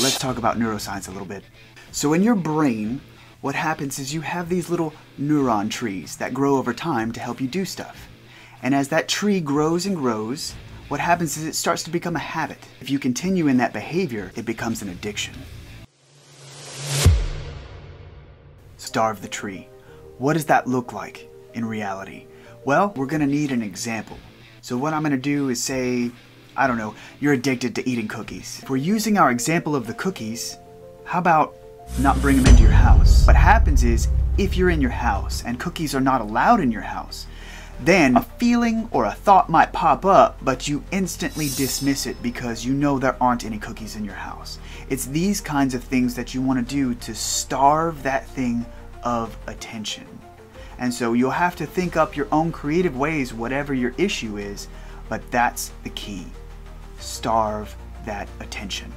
Let's talk about neuroscience a little bit. So in your brain, what happens is you have these little neuron trees that grow over time to help you do stuff. And as that tree grows and grows, what happens is it starts to become a habit. If you continue in that behavior, it becomes an addiction. Starve the tree. What does that look like in reality? Well, we're gonna need an example. So what I'm gonna do is say, I don't know, you're addicted to eating cookies. If we're using our example of the cookies, how about not bring them into your house? What happens is, if you're in your house and cookies are not allowed in your house, then a feeling or a thought might pop up, but you instantly dismiss it because you know there aren't any cookies in your house. It's these kinds of things that you want to do to starve that thing of attention. And so you'll have to think up your own creative ways, whatever your issue is, but that's the key. Starve that attention.